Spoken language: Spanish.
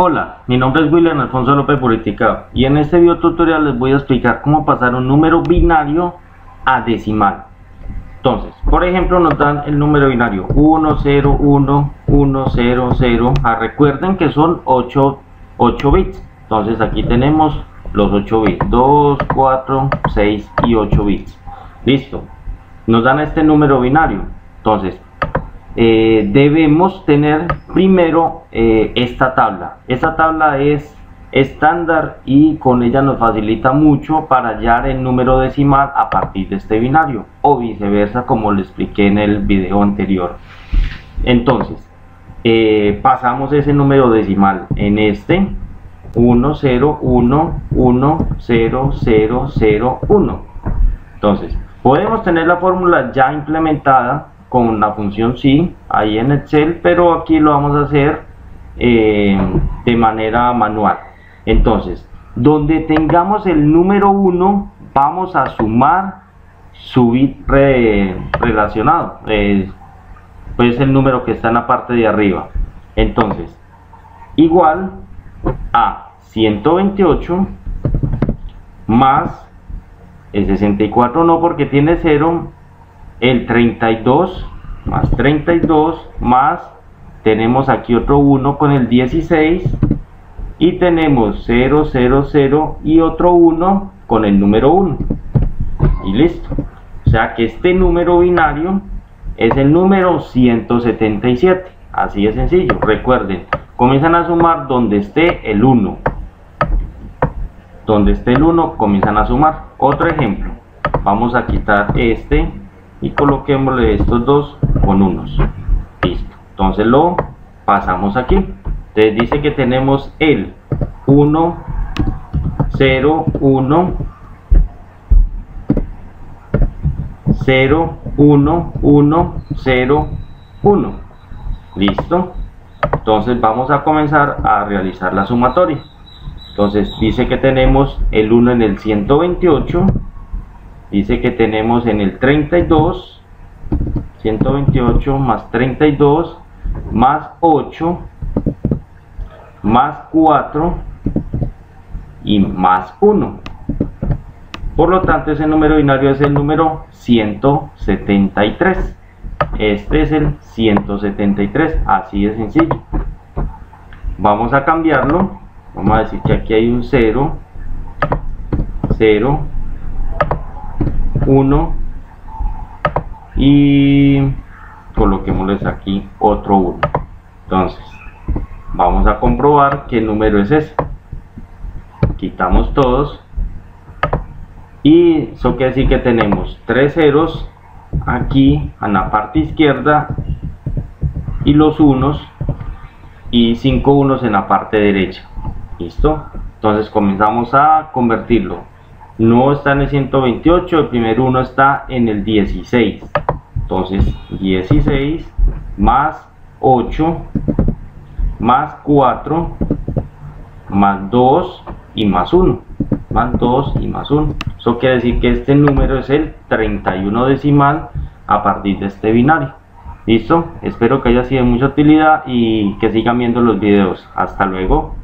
Hola, mi nombre es William Alfonso López Politica y en este video tutorial les voy a explicar cómo pasar un número binario a decimal. Entonces, por ejemplo, nos dan el número binario 1, 0, 1, 1, 0, 0. Ah, recuerden que son 8, 8 bits. Entonces aquí tenemos los 8 bits, 2, 4, 6 y 8 bits. Listo. Nos dan este número binario. Entonces, eh, debemos tener primero eh, esta tabla. Esta tabla es estándar y con ella nos facilita mucho para hallar el número decimal a partir de este binario o viceversa como le expliqué en el video anterior. Entonces, eh, pasamos ese número decimal en este 1, 0, 1, 1, 0, 0, 0, 1. Entonces, podemos tener la fórmula ya implementada con la función sí ahí en Excel, pero aquí lo vamos a hacer eh, de manera manual. Entonces, donde tengamos el número 1, vamos a sumar su bit relacionado. Eh, pues el número que está en la parte de arriba. Entonces, igual a 128 más el 64 no porque tiene 0 el 32 más 32 más tenemos aquí otro 1 con el 16 y tenemos 0 0 0 y otro 1 con el número 1 y listo. O sea que este número binario es el número 177 así de sencillo. Recuerden comienzan a sumar donde esté el 1 donde esté el 1 comienzan a sumar. Otro ejemplo. Vamos a quitar este y coloquémosle estos dos con unos. Listo. Entonces lo pasamos aquí. Entonces dice que tenemos el 1 0 1 0 1 1 0 1 listo. Entonces vamos a comenzar a realizar la sumatoria. Entonces dice que tenemos el 1 en el 128 dice que tenemos en el 32 128 más 32 más 8 más 4 y más 1 por lo tanto ese número binario es el número 173 este es el 173 así de sencillo. Vamos a cambiarlo. Vamos a decir que aquí hay un 0 0 1 y coloquémosles aquí otro 1 entonces vamos a comprobar qué número es ese. Quitamos todos. Y eso quiere decir que tenemos tres ceros aquí en la parte izquierda y los unos y cinco unos en la parte derecha. Listo entonces comenzamos a convertirlo no está en el 128, el primer 1 está en el 16. Entonces 16 más 8 más 4 más 2 y más 1. Más 2 y más 1. Eso quiere decir que este número es el 31 decimal a partir de este binario. ¿Listo? Espero que haya sido de mucha utilidad y que sigan viendo los videos. Hasta luego.